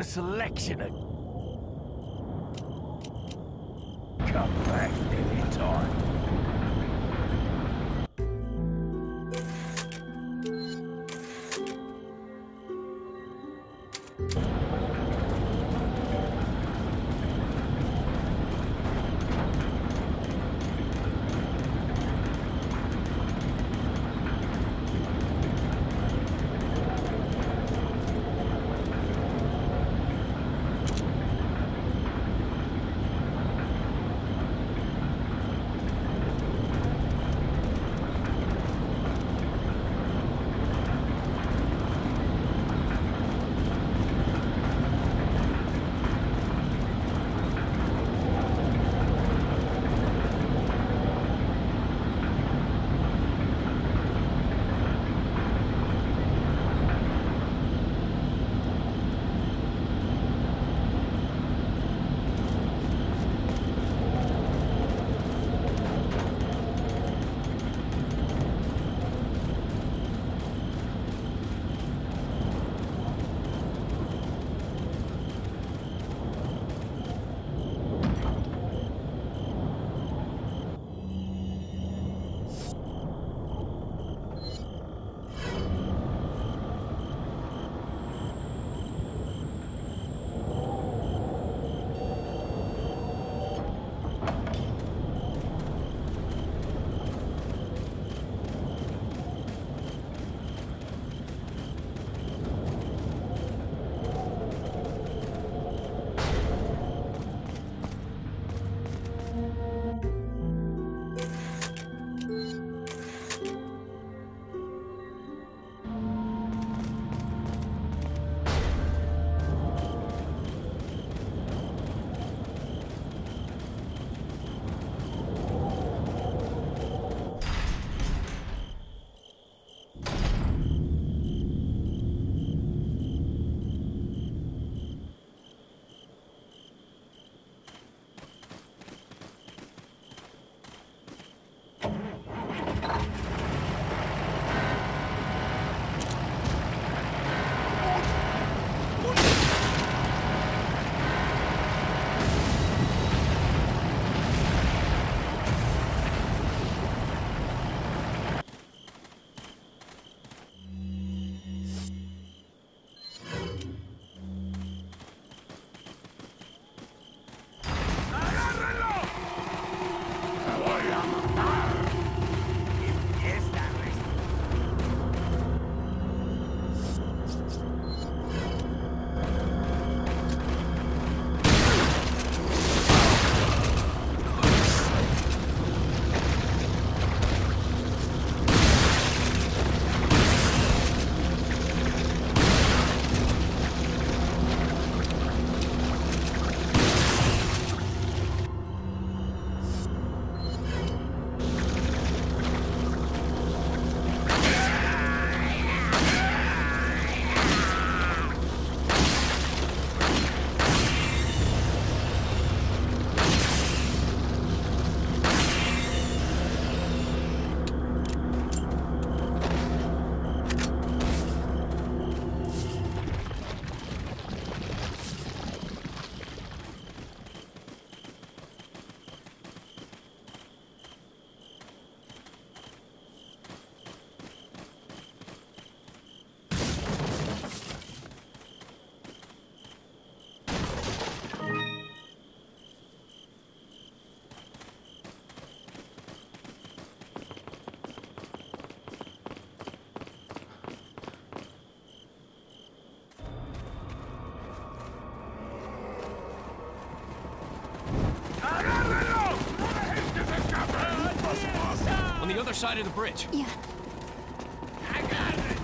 a selection of... the other side of the bridge. Yeah. I got it!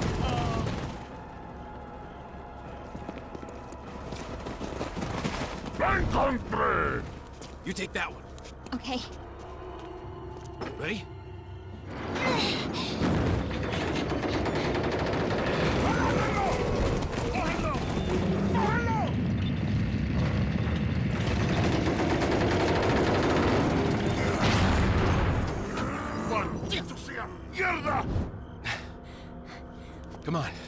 Encontré! You take that one. Okay. Ready? Come on.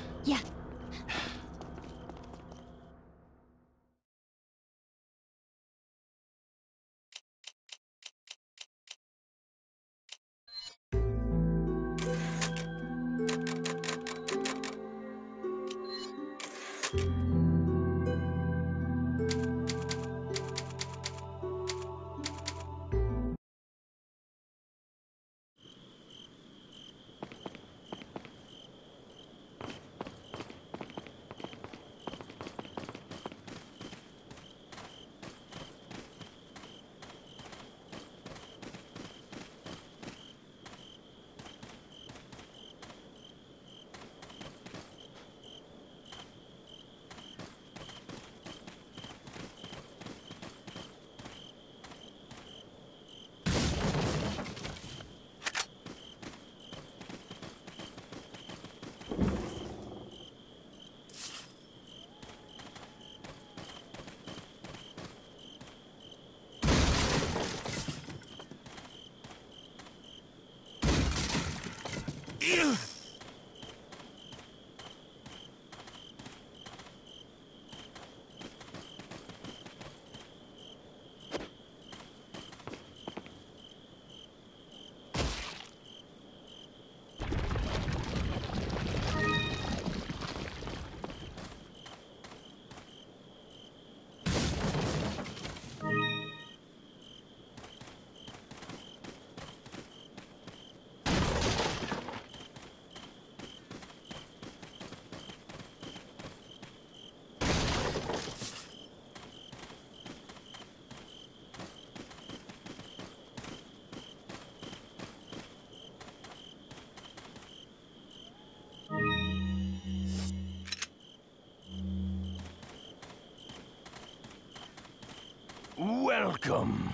Welcome.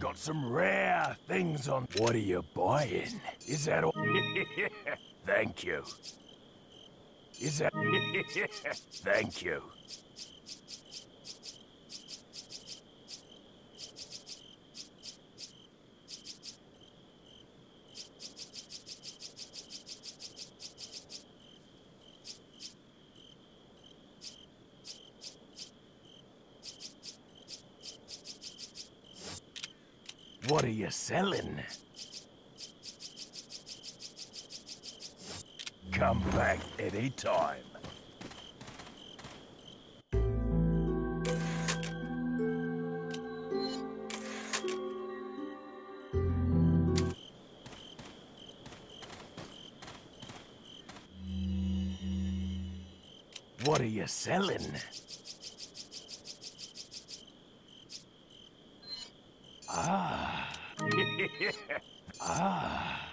Got some rare things on. What are you buying? Is that all? Thank you. Is that? Thank you. What are you selling? Come back any time. What are you selling? Ah. ah.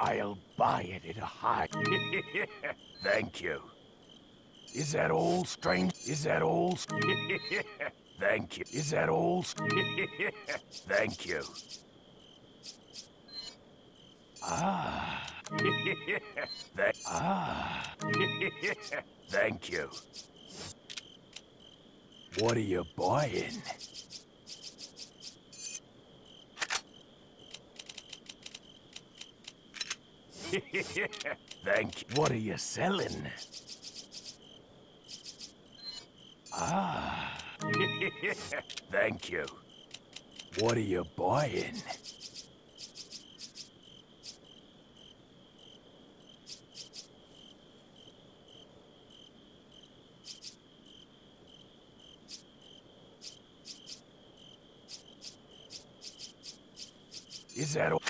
I'll buy it at a high. Thank you. Is that all, strange? Is that all? Thank you. Is that all? Thank you. Ah. Thank. Ah. Thank you. What are you buying? Thank you. What are you selling? Ah. Thank you. What are you buying? Is that all?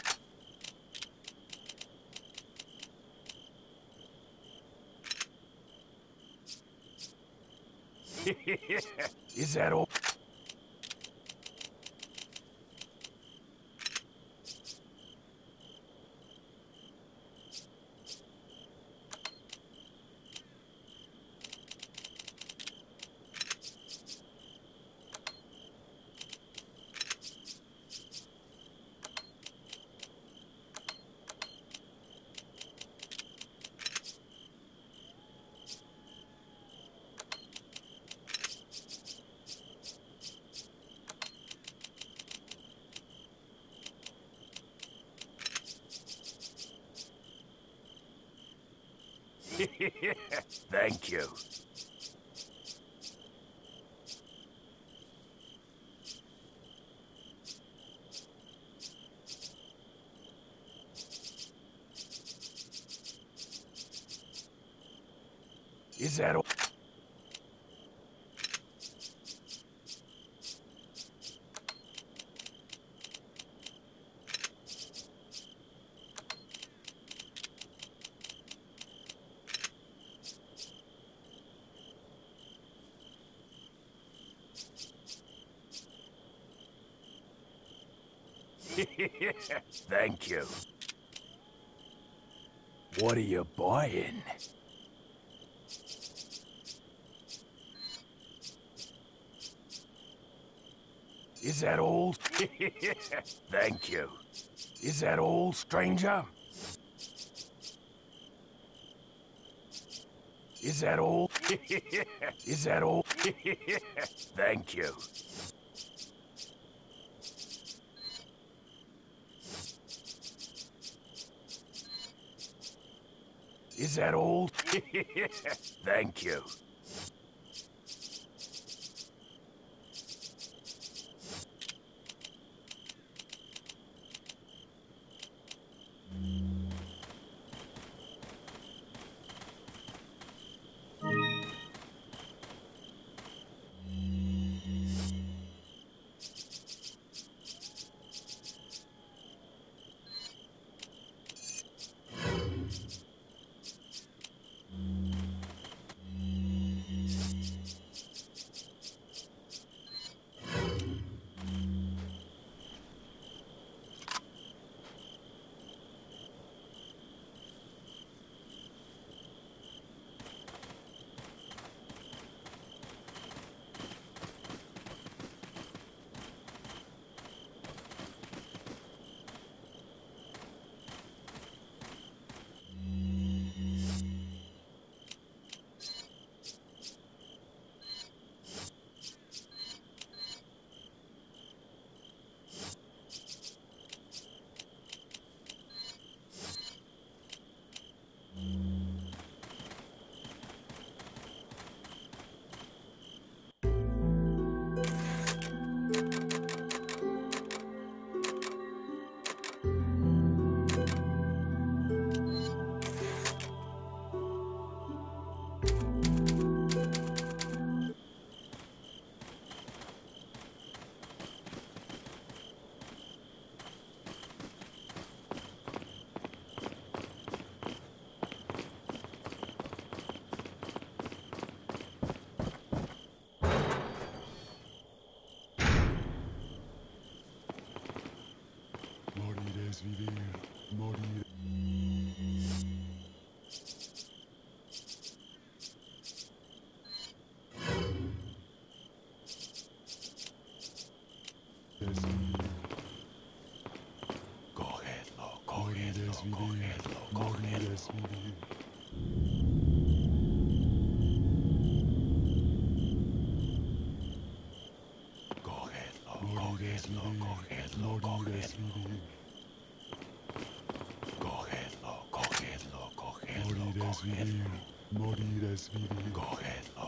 Is that all? Thank you. Is that all? Thank you. What are you buying? Is that all? Thank you. Is that all, stranger? Is that all? Is that all? Thank you. Is that all? Thank you. Morir es morir es. Cogedlo, Morir es morir es vivir. Cogedlo, cogedlo, cogedlo, Morir es vivir, morir es vivir. cogedlo.